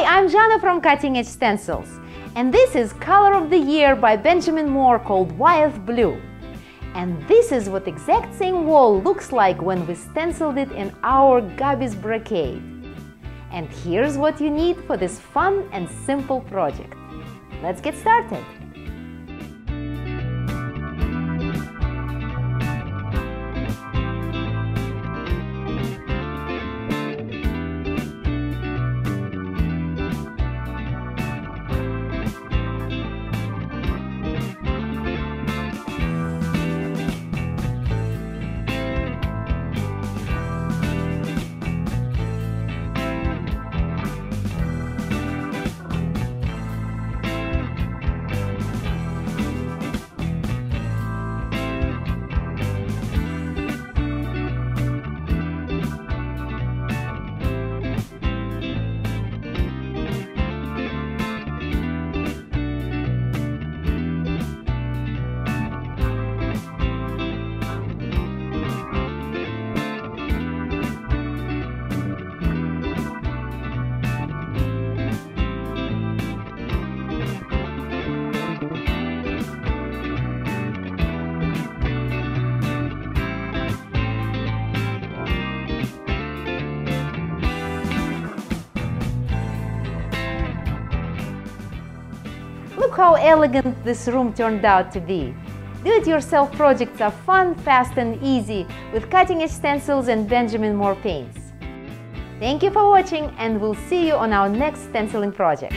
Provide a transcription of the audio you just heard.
Hi, I'm Janna from Cutting Edge Stencils, and this is Color of the Year by Benjamin Moore called Wythe Blue. And this is what exact same wall looks like when we stenciled it in our Gabby's brocade. And here's what you need for this fun and simple project. Let's get started! Look how elegant this room turned out to be. Do-it-yourself projects are fun, fast and easy with cutting-edge stencils and Benjamin Moore paints. Thank you for watching and we'll see you on our next stenciling project.